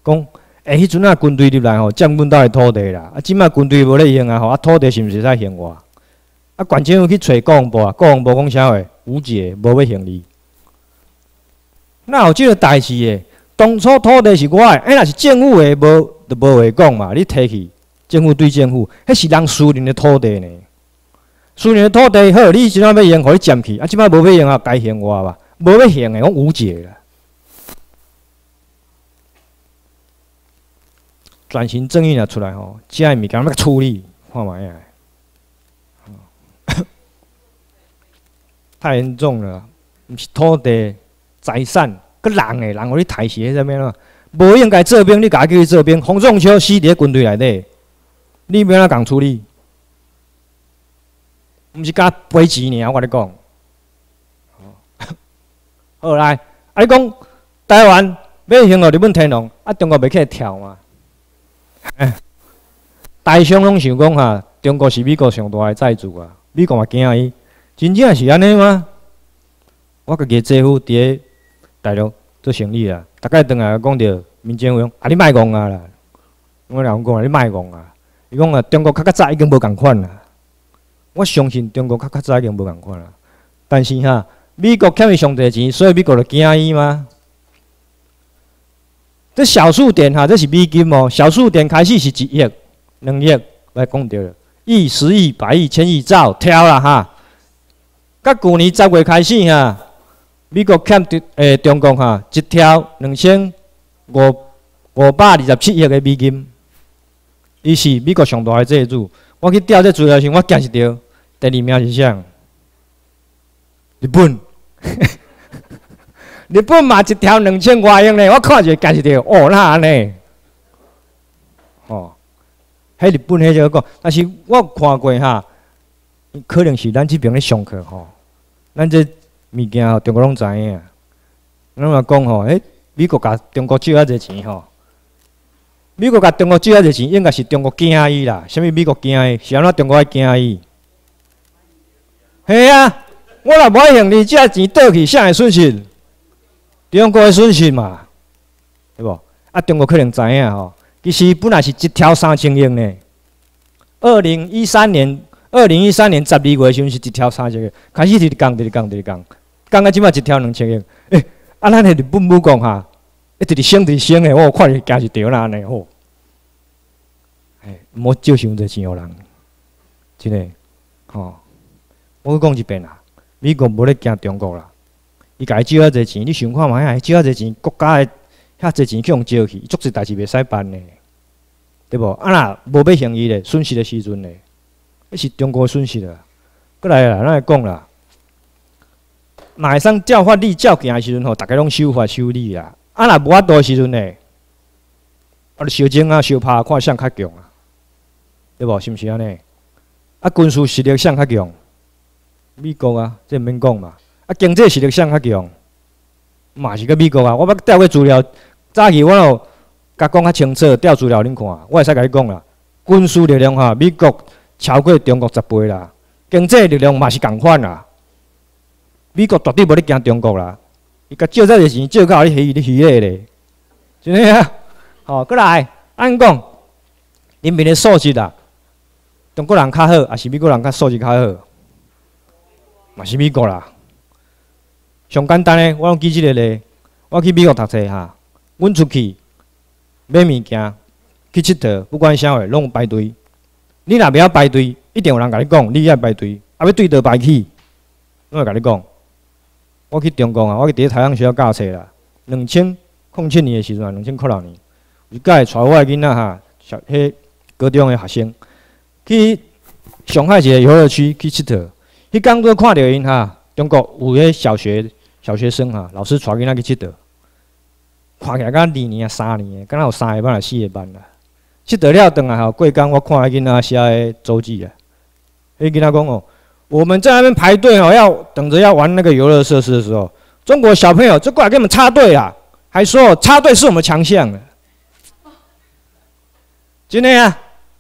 [SPEAKER 1] 讲。诶，迄阵啊，军队入来吼，占阮兜的土地啦。啊，即摆军队无咧用啊，吼，啊，土地是毋是在还我？啊，管政府去找国防部啊，国防部讲啥话？无解，无要还你。那有即个代志诶？当初土地是我诶，哎，若是政府诶，无就无话讲嘛。你摕去，政府对政府，迄是人私人诶土地呢。私人诶土地好，你即摆要用，互你占去。啊，即摆无要用啊，该还我吧？无要还诶，我无解啦。转型正义也出来吼，即个物件要处理，看卖啊，<coughs> 太严重了，毋是土地、财产，个人诶，人互你抬起啥物咯？无应该做兵，你家己去做兵，洪仲秋死伫咧军队内底，你要安怎共处理？毋是甲赔钱尔，我甲你讲。好来，啊你讲台湾要向互日本天皇，啊中国袂起来跳嘛？哎，大商拢想讲哈，中国是美国上大诶债主啊，美国嘛惊伊，真正是安尼吗？我家己姐夫伫咧大陆做生意啊，大概倒来讲着民政府，啊你卖讲啊啦，我老公讲啊你卖讲啊，伊讲啊中国较较早已经无共款啦，我相信中国较较早已经无共款啦，但是哈，美国欠伊上侪钱，所以美国就惊伊吗？这小数点哈，这是美金哦。小数点开始是一亿、两亿，来讲着了，亿、十亿、百亿、千亿、兆，跳啦哈。甲旧年十月开始哈，美国欠中诶中国哈一条两千五五百二十七亿的美金，伊是美国上大的债主。我去调这资料时，我见识到第二名是啥？日本。<laughs> 日本嘛一条两千外亿呢，我看就介是着哦那安尼，哦，迄日本迄个讲，但是我看过哈，可能是咱这边咧上课吼，咱这物件吼中国拢知影，咱嘛讲吼，诶，美国甲中国借遐济钱吼，美国甲中国借遐济钱，应该是中国惊伊啦，啥物美国惊伊，是安怎中国爱惊伊？系啊，我若无爱向你借钱倒去，啥会损失？中国的损失嘛，对无？啊，中国可能知影吼，其实本来是一条三千英呢。二零一三年，二零一三年十二月时阵是一条三千英，开始直直降，直直降，直直降，降到即摆一条两千亿。诶，啊，咱的日本武功哈，一直伫升直升的，我看伊行是对啦安尼吼。哎，莫少伤这钱互人，真诶，吼。我讲一遍啦，美国无咧惊中国啦，伊家借遐济钱，你想看嘛？遐借遐济钱，国家的遐济钱去用借去，足侪代志袂使办呢，对无？啊若无要行伊咧，损失的时阵咧，迄是中国损失啦。过来啦，咱来讲啦。会生照法你照行的时阵吼，逐个拢守法守理啊。啊若无法度时阵呢，啊，小精啊，小拍看谁较强啊，对无？是毋是安尼？啊，军事实力谁较强？美国啊，这免讲嘛。啊，经济实力谁较强？嘛是个美国啊。我要调过资料，早起我有甲讲较清楚，调资料恁看，我会使甲你讲啦。军事力量哈，美国超过中国十倍啦。经济力量嘛是共款啦。美国绝对无咧惊中国啦，伊甲借这个钱借到你虚你虚咧咧，真诶啊！吼，过来，按讲，人民的素质啦，中国人较好，还是美国人较素质较好？嘛是美国啦。上简单诶，我用举即个例，我去美国读册哈，阮出去买物件去佚佗，不管啥货，拢有排队。你若袂晓排队，一定有人甲你讲，你爱排队，啊要对倒排去，我会甲你讲。我去中国啊，我去伫台湾学校教册啦。两千零七年的时阵啊，两千零六年，有一届带我的囡仔哈，小迄高中的学生去上海一个游乐区去佚佗。迄刚刚看到因哈，中国有迄小学小学生哈，老师带囡仔去佚佗，看起来敢二年啊三年的，敢若有三个班啊四个班啦。佚佗了转来吼，过工我看迄囡仔写的周记啊，迄囡仔讲哦。我们在那边排队哦，要等着要玩那个游乐设施的时候，中国小朋友就过来给我们插队啊，还说插队是我们强项的。真的啊，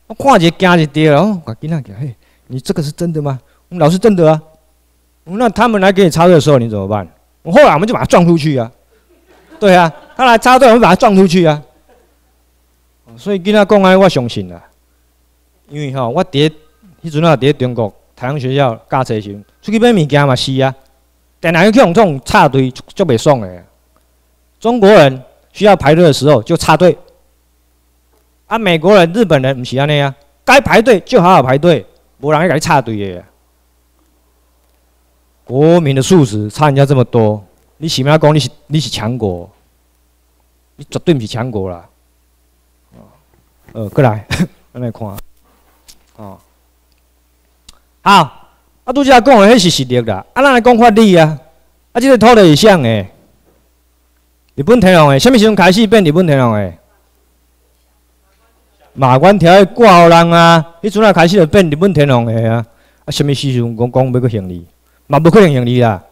[SPEAKER 1] 我看一惊一跌哦，我跟他讲，嘿，你这个是真的吗？我们老师真的啊。那他们来给你插队的时候，你怎么办？我后来我们就把他撞出去啊。对啊，他来插队，我们把他撞出去啊。所以跟他讲啊，我相信啦，因为哈，我伫迄阵啊伫中国。太阳学校教车时，出去买物件嘛是啊，但哪去用这种插队就袂爽诶。中国人需要排队的时候就插队，啊，美国人、日本人唔是安尼啊，该排队就好好排队，无人去甲你插队诶。国民的素质差人家这么多，你起码讲你是你是强国，你绝对唔是强国啦。呃，过来，<laughs> 咱来看，哦。好，啊，拄则讲的迄是实力啦。啊，咱来讲法律啊。啊，即个土地是啥诶？日本天皇诶，什物时阵开始变日本天皇诶？马关条约挂互人啊，迄阵啊开始就变日本天皇诶啊。啊，什物时阵讲讲要阁行利？嘛无可能行利啦。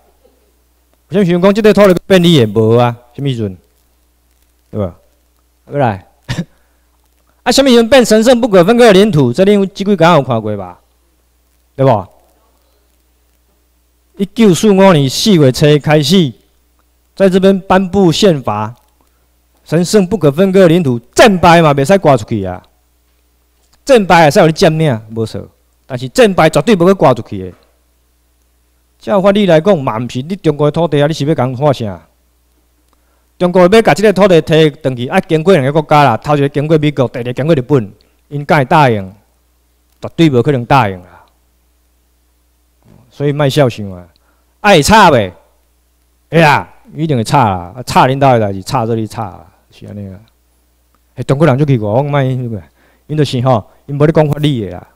[SPEAKER 1] 什物时阵讲即个土地变你诶？无啊？什物时阵？对吧？过来。<laughs> 啊，什物时阵变神圣不可分割的领土？这恁即几工有看过吧？对不？一九四五年四月初开始，在这边颁布宪法，神圣不可分割领土，战败嘛，袂使挂出去啊。战败会使互你占领，无错。但是战败绝对无去挂出去的。照法律来讲，嘛毋是你中国的土地啊，你是要讲话啥？中国要甲即个土地摕回去，爱经过两个国家啦，头一个经过美国，第二个经过日本，应该答应，绝对无可能答应啦。所以卖孝心啊，爱差呗，哎呀，一定会差啦，差领导的代志，差这里差，是安尼啊。哎，中国人就奇怪，我卖因个，因就是吼，因无咧讲法理的啦。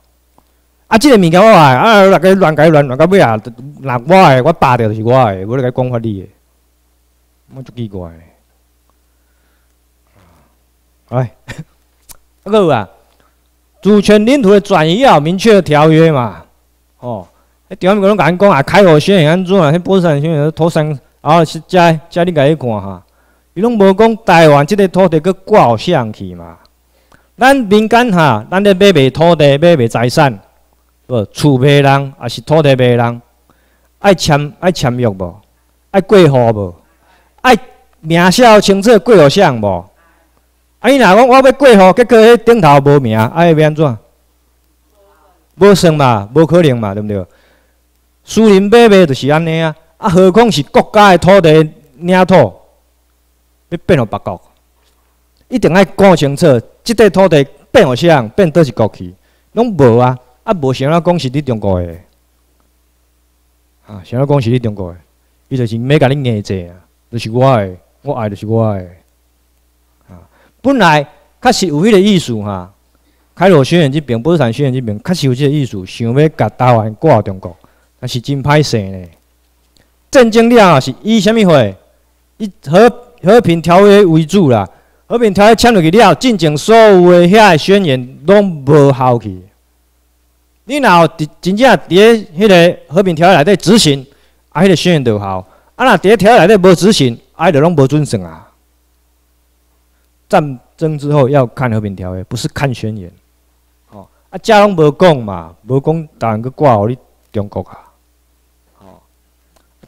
[SPEAKER 1] 啊，即个物件我话，啊，大家乱改乱乱到尾啊，那我的，我拔掉就是我的，无咧甲讲法理的，我足奇怪。哎，<laughs> 啊个啊，主权领土的转移要明确的条约嘛，哦。地方面个拢甲因讲啊，开河宣言安怎啊？迄波山宣言土山，啊，是遮遮你家己看哈。伊拢无讲台湾即个土地佮挂互上去嘛。咱民间哈，咱咧买卖土地、买卖财产，无厝卖人，也是土地卖人，爱签爱签约无？爱过户无？爱名写清楚过户啥无？啊，伊若讲我要过户，结果迄顶头无名，爱要安怎？无算嘛，无可能嘛，对毋对？私人买卖就是安尼啊，啊，何况是国家的土地领土，要变互别国，一定爱讲清楚，即块土地变互啥，变倒一国去，拢无啊，啊无想要讲是你中国的，啊想要讲是你中国的，伊就是免甲你硬坐啊，就是我的，我爱就是我的，啊，本来确实有迄个意思哈。开罗宣言这边，波斯坦宣言这边，确实有即个意思，想要甲台湾挂中国，啊是真歹势呢。战争了是以什物会？以和和平条约为主啦。和平条约签落去了，进前所有的遐个宣言拢无效去。你若有真正伫迄个和平条约内底执行，啊，迄个宣言就效。啊，若伫条约内底无执行，啊，就拢无准算啊。战争之后要看和平条约，不是看宣言。哦啊，遮拢无讲嘛，无讲台湾去挂互你中国啊。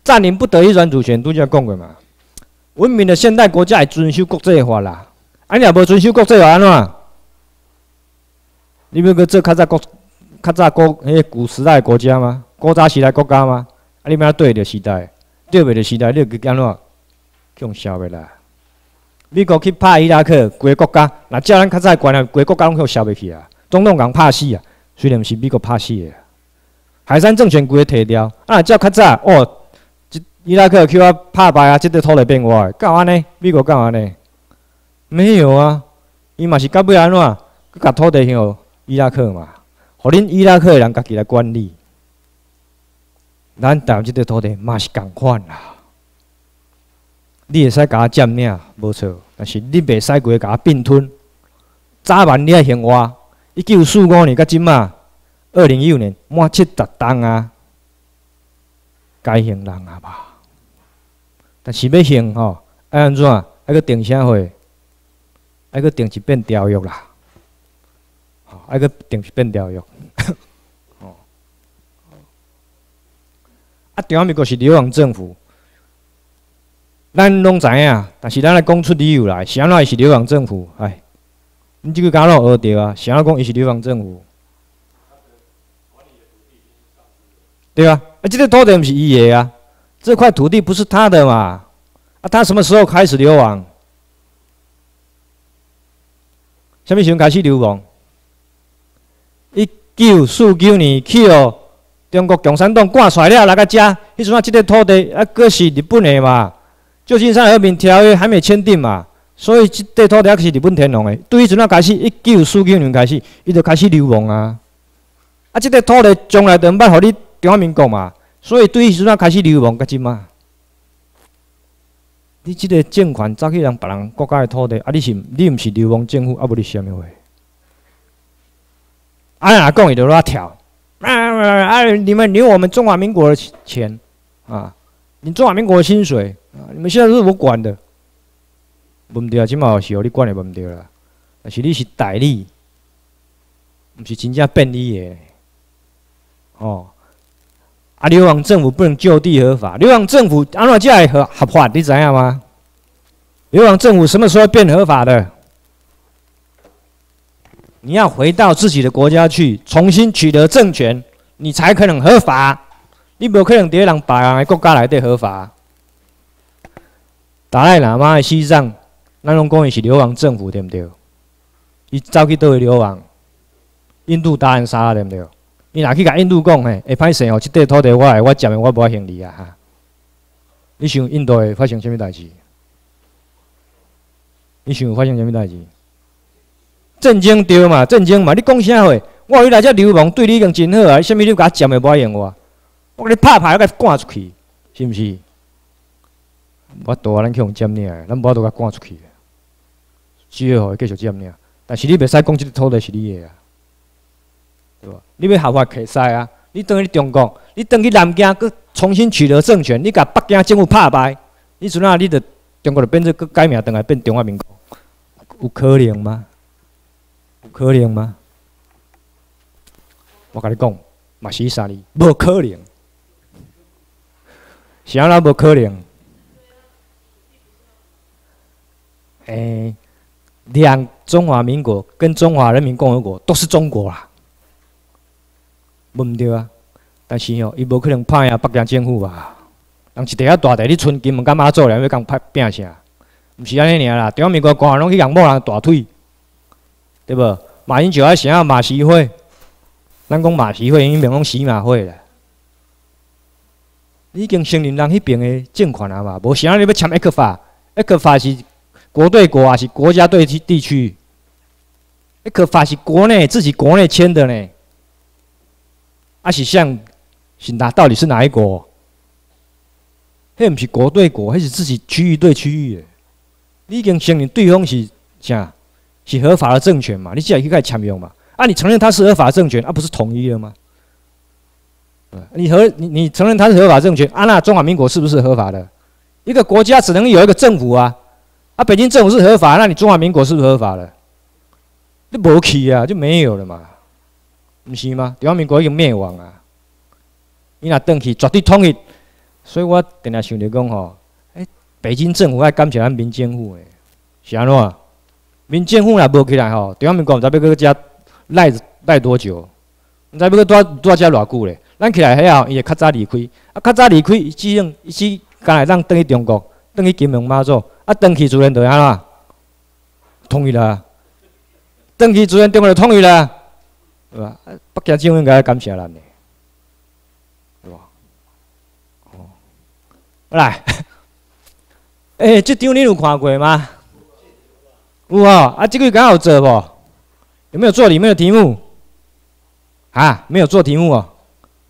[SPEAKER 1] 占领不得一转主权，拄则讲过嘛。文明的现代国家会遵守国际法啦。啊，你也无遵守国际法安怎？你要去做较早国、较早国迄个古时代国家吗？古早时代国家吗？啊，你要对着时代，对袂着时代，你去安怎？用消灭啦。美国去拍伊拉克，规个国家，若照咱较早惯啊，规个国家拢去消灭去啊。总统讲拍死啊，虽然毋是美国拍死的，海山政权规个摕掉。啊，照较早哦，伊拉克去我拍败啊，即个土地变我的，干安尼？美国干安尼？没有啊，伊嘛是到尾安怎？佮甲土地向伊拉克嘛，互恁伊拉克人家己来管理。咱台湾即个土地嘛是共款啦。你会使甲我占领，无错，但是你袂使规个甲我并吞。早晚你爱行我。一九四五年到即嘛，二零一五年满七十档啊，该行人啊吧？但是要行吼，爱安怎？爱去定啥货？爱去定一遍条约啦，吼，爱去定一遍条约。<coughs> 哦，啊，中华民国是流亡政府，咱拢知影，但是咱来讲出理由来，啥会是流亡政府？哎。你即个敢若学着啊？想要讲伊是流亡政府，对啊，啊，这个土地毋是伊的啊，这块土地不是他的嘛？啊，他什么时候开始流亡？什么时候开始流亡？一九四九年去哦，中国共产党赶出来了来个遮，迄阵啊，这块土地啊，阁是日本的嘛？旧金山和平条约还没签订嘛？所以，即块土地是日本天皇的。对于阵啊开始，一九四九年开始，伊就开始流亡啊。啊，即块土地将来就毋捌互你中华民国嘛。所以，对于阵开始流亡，甲即嘛。你即个政权走去人别人国家的土地，啊，你是你毋是流亡政府，啊，无你虾物话？啊，若讲伊就乱跳。啊啊！你们领我们中华民国的钱啊，领中华民国的薪水啊，你们现在是我管的。问题啊，即嘛是互你管的问题啦。但是你是代理，毋是真正便利的。哦，啊，流亡政府不能就地合法。流亡政府安怎才会合合法？你知影吗？流亡政府什么时候变合法的？你要回到自己的国家去，重新取得政权，你才可能合法。你不可能伫人别人的国家内底合法。达赖喇嘛的西藏。咱拢讲伊是流亡政府，对毋对？伊走去倒位流亡？印度达兰萨，对毋对？伊若去甲印度讲，嘿，会歹势哦，即块土地我来，我占的，我无法行李啊！哈，你想印度会发生啥物代志？你想发生啥物代志？震惊对嘛？震惊嘛？你讲啥话？我你来遮流氓，对你已经真好啊！啥物你甲占的无法用我？我甲你拍拍，我甲赶出去，是毋是？我多啊，咱去用占领的，咱无法度甲赶出去。只好互伊继续占领，但是你袂使讲即个土地是你的啊，对吧？你要合法可使啊！你等于中国，你等于南京，佮重新取得政权，你甲北京政府拍败，你阵啊，你着中国就变做佮改名，等来变中华民国，有可能吗？有可能吗？我甲你讲，嘛是啥哩？无可能，啥人无可能？诶。两中华民国跟中华人民共和国都是中国啦，无毋对啊。但是哦，伊无可能派啊北京政府啊，人一地遐大地，你存金门干嘛做咧？要讲拍拼啥？毋是安尼尔啦，中华民国官员拢去养某人大腿，对无？马英九还想要马习会，咱讲马习会，因名讲洗马会啦。已经承认人迄边的政权啊嘛，无啥你要签 X 法，X 法是国对国还是国家对地区？X 法是国内自己国内签的呢，啊是像是哪到底是哪一国？迄毋是国对国，迄是自己区域对区域的。你已经承认对方是啥？是合法的政权嘛？你只要去甲伊签用嘛？啊，你承认他是合法政权，啊，不是统一了吗？你和你你承认他是合法政权，啊，那中华民国是不是合法的？一个国家只能有一个政府啊，啊，北京政府是合法，那你中华民国是不是合法的？你无去啊，就没有了嘛，不是吗？中华民国已经灭亡啊，伊若登去绝对统一，所以我定定想着讲吼，哎，北京政府爱感谢咱民政府诶，是安怎？民政府若无起来吼，中华民国毋知要搁遮赖赖多久，毋知要搁多多遮偌久咧。咱起来遐后，伊会较早离开，啊，较早离开，伊只用伊只干来当转去中国，转去金门马祖，啊，转去自然就安怎？统一啦，转去自然中国就统一啦，对吧？北京政府应该感谢咱的，对吧？哦，来，<laughs> 诶，这张你有看过吗？有哦，啊，这个刚好做不？有没有做里面的题目？啊，没有做题目哦。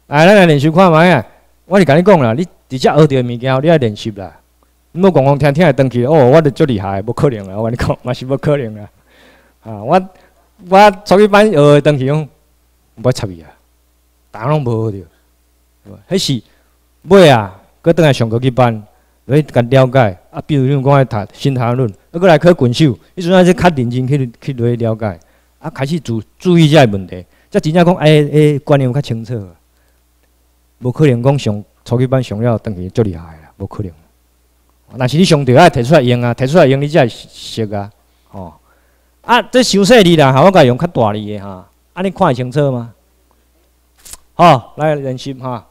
[SPEAKER 1] 来，咱来练习看卖啊！我是甲你讲啦，你直接学到的物件，你爱练习啦。你莫讲讲听听会登去，哦，我著足厉害，无可能啦！我甲你讲，嘛是无可能啦。啊，我我初一班学的登去用，无插伊啊，打拢无好着。迄是尾啊，搁倒来上高级班，来甲了解。啊，比如你讲爱读新学论，啊，搁来考军秀，迄阵啊是较认真去去来了解。啊，开始注注意遮个问题，才真正讲哎哎观念较清楚。无可能讲上初级班上了，等于足厉害啦，无可能。但是你上着爱摕出来用啊，摕出来用你才会熟啊。哦，啊，这小细字啦，哈，我甲用较大字的哈，安尼看会清楚吗？好，来人心哈。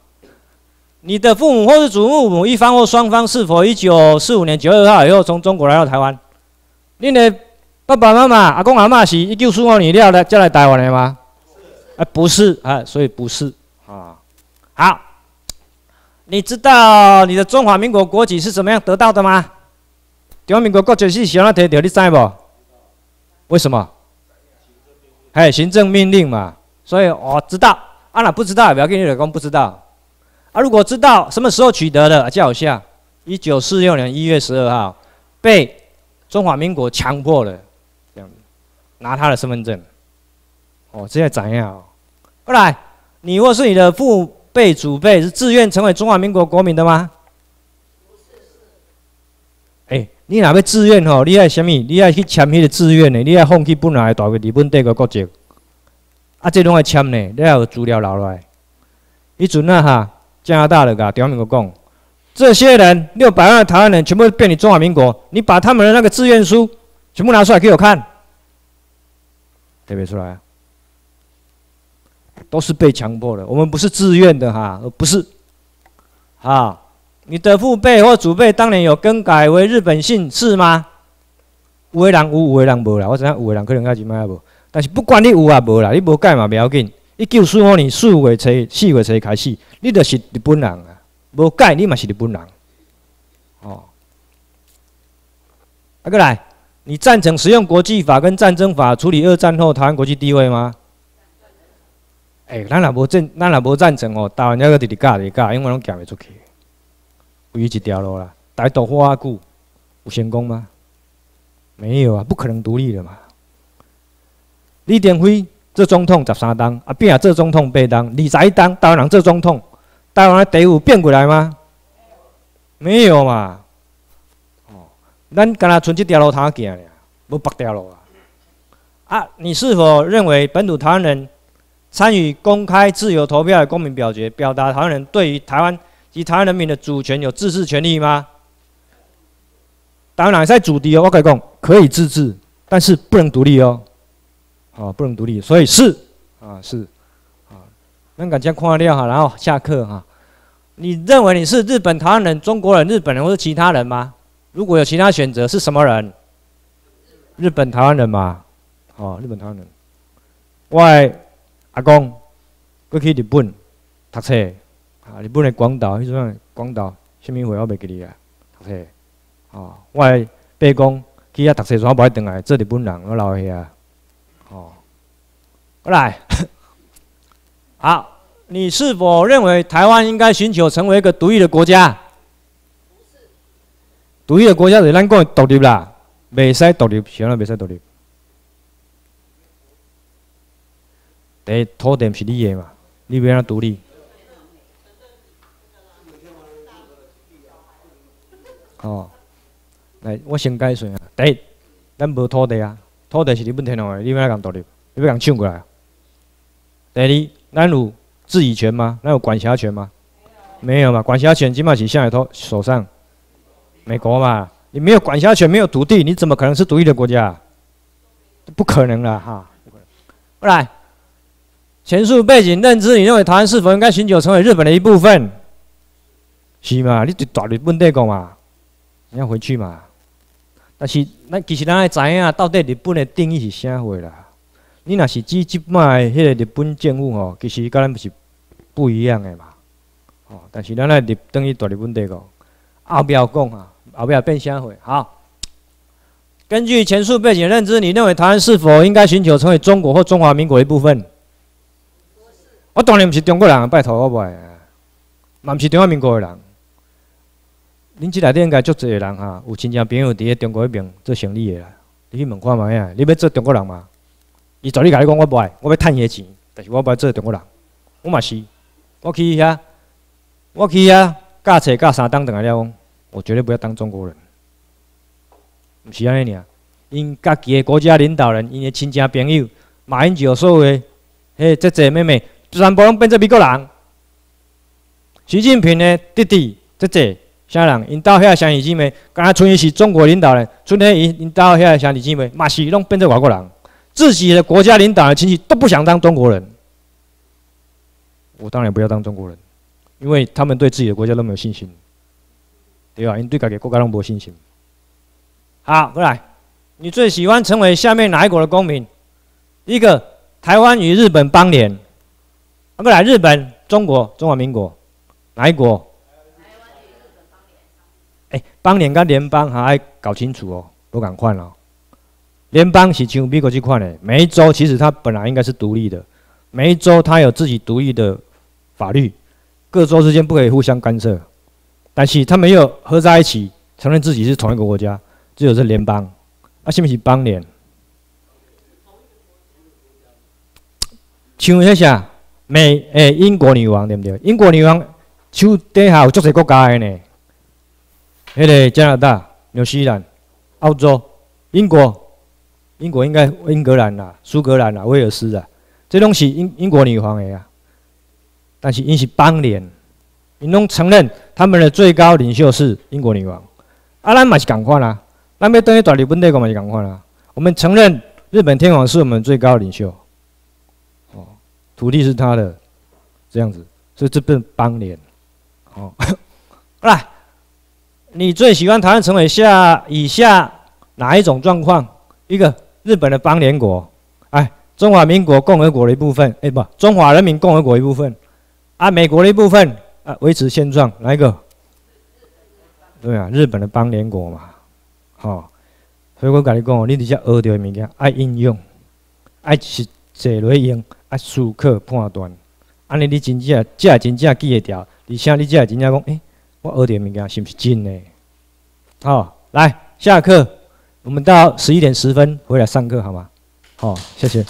[SPEAKER 1] 你的父母或是祖父母一方或双方是否一九四五年九月二号以后从中国来到台湾？你的爸爸妈妈、阿公阿妈是一九四五年了来才来台湾的吗？啊，不是啊，所以不是啊。好，你知道你的中华民国国籍是怎么样得到的吗？中华民国国籍是谁来得到？你知不？为什么？哎，行政命令嘛。所以我知道。啊，那不知道，不要跟你老公不知道。啊，如果知道什么时候取得的，叫我下。一九四六年一月十二号，被中华民国强迫了，这样拿他的身份证。哦，这样怎样？过来，你或是你的父。辈祖辈是自愿成为中华民国国民的吗？哎，你哪要自愿吼？你爱什么？你爱去签迄个自愿的？你爱放弃本来的大个日本帝国国籍？啊，这拢爱签呢？你要有资料留落来。以前啊哈，加拿大的甲中华民国讲，这些人六百万台湾人全部变你中华民国，你把他们的那个自愿书全部拿出来给我看，特别出来啊。都是被强迫的，我们不是自愿的哈，而不是。啊，你的父辈或祖辈当年有更改为日本姓氏吗？有的人有，有的人无啦。我知影有的人可能较真歹无，但是不管你有啊无啦，你无改嘛不要紧。一九四五年四月初四月初开始，你就是日本人啊，无改你嘛是日本人。哦，啊，过来，你赞成使用国际法跟战争法处理二战后台湾国际地位吗？哎，咱也无赞，咱也无赞成哦。台湾要个直直教直教，因为拢行袂出去，唯一一条路啦。台独花久有成功吗？没有啊，不可能独立的嘛。李登辉做总统十三当，啊，变啊做总统八当，二十一当台湾人做总统，台湾的地位变过来吗？没有嘛。哦，咱干那存这条路通行俩，无别条路啊。啊，你是否认为本土台湾人？参与公开自由投票的公民表决，表达台湾人对于台湾及台湾人民的主权有自治权利吗？当然在主地哦，我可以讲，可以自治，但是不能独立哦，啊，不能独立，所以是啊是啊，那感觉看了哈，然后下课哈。你认为你是日本台湾人、中国人、日本人或是其他人吗？如果有其他选择，是什么人？日本台湾人嘛，哦，日本台湾人。我阿公过去日本读册，啊，日本的广岛，迄种广岛，什么会我袂记哩啊？读册，哦，我爸公去遐读册，全无爱转来做日本人，我留遐，哦，过来，好。你是否认为台湾应该寻求成为一个独立的国家？独立的国家是咱讲独立啦，袂使独立，谁人未使独立？第一土地是你的嘛？你要安独立？哦，来，我先解释啊。第一，咱无土地啊，土地是日本天皇的，你要安独立？你要人抢过来？第二，咱有。自己权吗？咱有管辖权吗？没有嘛，管辖权起码是下在头手上。美国嘛，你没有管辖权，没有土地，你怎么可能是独立的国家？不可能了哈。过来，前述背景认知，你认为台湾是否应该寻求成为日本的一部分？是嘛？你对大日本帝国嘛？你要回去嘛？但是，咱其实咱爱知影，到底日本的定义是啥货啦？你若是指即摆迄个日本政府吼，其实甲咱是。不一样的嘛，哦，但是咱来日等于大日本帝国，后壁讲啊，后壁变啥货？好，根据前述背景认知，你认为台湾是否应该寻求成为中国或中华民国一部分？我当然不是中国人，拜托我不爱，嘛不是中华民国的人。恁即内底应该足侪人哈，有亲戚朋友伫咧中国迄边做生意的啦，你去问看卖啊？你要做中国人吗？伊昨日甲你讲我不爱，我要趁伊的钱，但是我不爱做中国人，我嘛是。我去遐，我去遐教册教三档，等来了，我绝对不要当中国人。毋是安尼尔，因家己的国家领导人，因的亲戚朋友，马英九所有的迄姐姐妹妹，全部拢变做美国人。习近平的弟弟姐姐啥人？因到遐乡里姊妹，敢若村是中国领导人，村里因因到遐乡里姊妹，嘛是拢变做外国人。自己的国家领导人亲戚都不想当中国人。我当然不要当中国人，因为他们对自己的国家都没有信心，对吧？因对自己国家都没有信心。好，过来，你最喜欢成为下面哪一国的公民？一个台湾与日本邦联，过来，日本、中国、中华民国，哪一国？哎，邦联跟联邦还要搞清楚哦，不赶快了。联邦是像美国这块的，每一州其实它本来应该是独立的。每一州它有自己独立的法律，各州之间不可以互相干涉，但是它没有合在一起，承认自己是同一个国家，只有是联邦。啊，是不是邦联？请问一下，美诶，英国女王对不对？英国女王手底下有足侪国家的呢，迄个加拿大、纽西兰、澳洲、英国，英国应该英格兰啦、苏格兰啦、威尔斯啊。这拢是英英国女皇的啊，但是因是邦联，因拢承认他们的最高领袖是英国女王。啊，咱嘛是共款啦，咱要等于大日本帝国嘛是共款啦。我们承认日本天皇是我们最高领袖，哦，土地是他的，这样子，所以这份邦联，哦，<laughs> 来，你最喜欢台湾成为下以下哪一种状况？一个日本的邦联国。哎中华民国共和国的一部分，哎，不，中华人民共和国一部分，啊，美国的一部分，啊，维持现状，哪一个？对啊，日本的邦联国嘛，好，所以我跟你讲，你伫遮学到的物件，爱应用，爱是坐落用，爱时刻判断，安尼你真正，这真正记会掉，而且你这真正讲，哎，我学到的物件是不是真的？好，来下课，我们到十一点十分回来上课，好吗？好，谢谢。